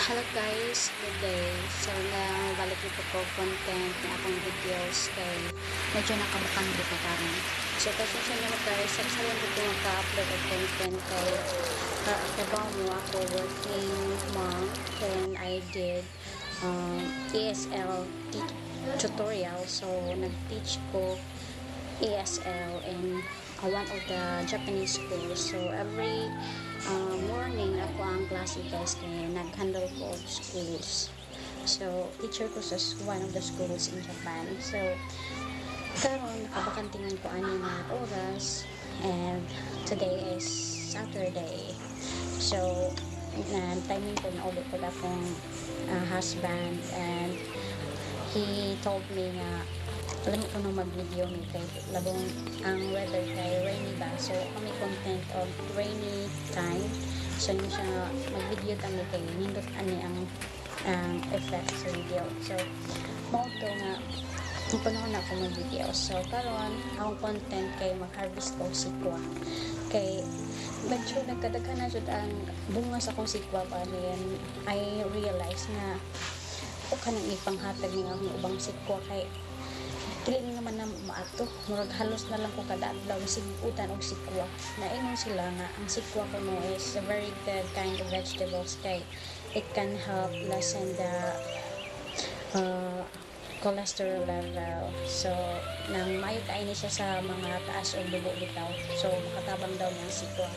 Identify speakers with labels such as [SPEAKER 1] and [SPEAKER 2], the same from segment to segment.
[SPEAKER 1] Hello guys, good day. So na balik nito ko content na akong videos kay medyo nakabakan dito karon. So kasi sa nyo guys, sa sa ko ko maka-upload ng content kay uh, trabaho mo ako working mom and I did um, ESL tutorial. So nag-teach ko ESL in uh, one of the Japanese schools. So every uh, morning ako ang klase guys kaya nag-handle ko of schools. So teacher ko sa one of the schools in Japan. So karon nakabakantingan ko ani nga oras and today is Saturday. So na timing ko na ulit ko akong uh, husband and he told me nga alam ko na mag-video ni kay labong ang weather kay rainy ba? So kami content of rainy time. So yun siya mag-video kami kay nindot ani ang ang effect sa video. So mo to nga ang panahon ako mag-video. So karon akong content kay mag-harvest ko sikwa kay medyo nagkadaghan na jud ang bunga sa akong sikwa pa then I realize nga o kanang ipanghatag ni ang ubang sikwa kay dili naman na maato. Murag halos na lang ko kada adlaw sigutan og sikwa. Naingon sila nga ang sikwa ko no is a very good kind of vegetables kay it can help lessen the uh, cholesterol level. So nang mayo kaini siya sa mga taas o dugo bitaw. So makatabang daw ng sikwa.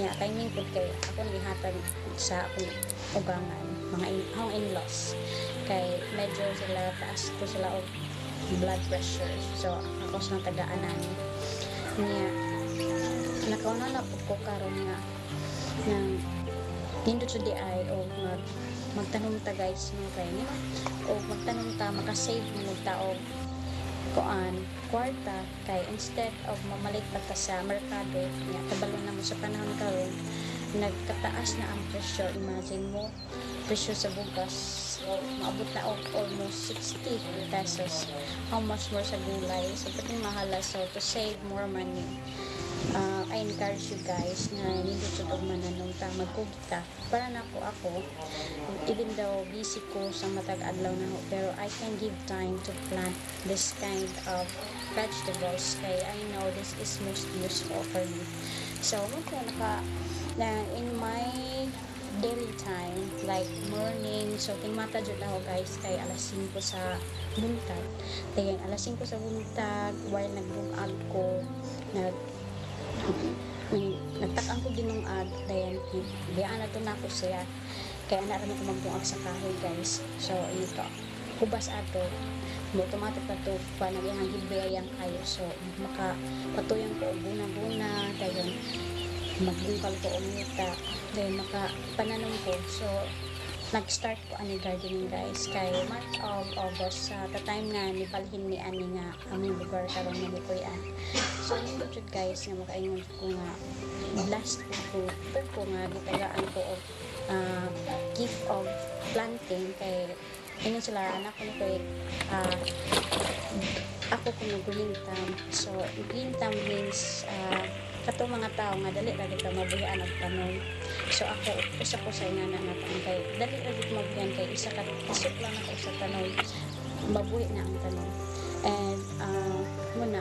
[SPEAKER 1] Niya kay min pud kay ako gihatag sa akong ugangan mga in, in-laws. Kay medyo sila taas ko sila og blood pressure. So, ako sa tagaanan niya. Nakauna na po ko karon nga ng nindot sa di o mag magtanong ta guys no kay ni o magtanong ta makasave mo ta og kuan kwarta kay instead of mamalit pa ta sa merkado niya kabalo na mo sa panahon karon nagkataas na ang presyo imagine mo presyo sa bugas so, maabot na og almost 60 pesos. How much more sa gulay? So pati mahala so to save more money uh, I encourage you guys na hindi sa mananong ta magkugita para na po ako even though busy ko sa matag adlaw na ho, pero I can give time to plant this kind of vegetables. Kay I know this is most useful for me. So okay naka na in my daily like morning. So tingmata jud ako guys kay alas 5 sa buntag. Dayon alas 5 sa buntag while nagbungag ko nag nagtakang ko ginungag dayon biyaan na to na ako siya. Kaya na rin ako magbungag sa kahoy guys. So ito hubas ato. Mo automatic na to. Pa nagyang hibiyayang kayo. So maka patuyan ko og buna-buna dayon magbungkal ko og muta dayon maka pananong ko so nag-start ko ani gardening guys. Kay month of August sa the time nga ni balhin ni ani nga aming lugar karon nga so nindot jud guys nga makaingon ko nga last ko ko ko nga gitagaan ko og uh, gift of planting. Kay ingon sila anak ko ni kay uh, ako nag-green thumb so green thumb means uh, kato mga tao nga dali ra kita mabuhian og tanom so ako usa ko sa ingana nga taon kay dali ra gid mabuhian kay isa ka isok lang ako sa tanom mabuhi na ang tanom and uh, muna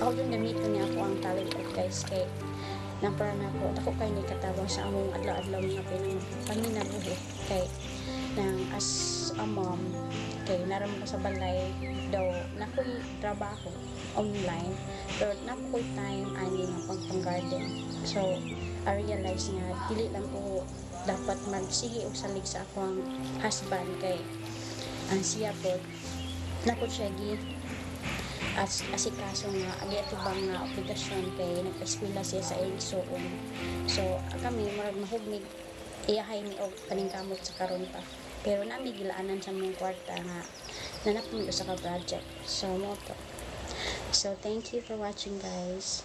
[SPEAKER 1] ako yung namito niya ako ang talent of guys kay napara na ako. Dako kay ni katabang sa among adlaw-adlaw nga pinang paminabuhi kay nang as a mom kay naram ko sa balay daw nakoy trabaho online. Pero nakoy time ani nga pagpang garden so I realize nga dili lang ko dapat magsige og salig sa akong husband kay ang siya po. Nako siya gi. As asikaso nga agi atubang nga obligasyon kay nag-eskwela siya sa igsoon so kami murag mahugnig iyahay mi og kaning kamot sa karon pa. Pero nami gilaanan sa mong kwarta nga nanap mo sa ka project so mo to so thank you for watching guys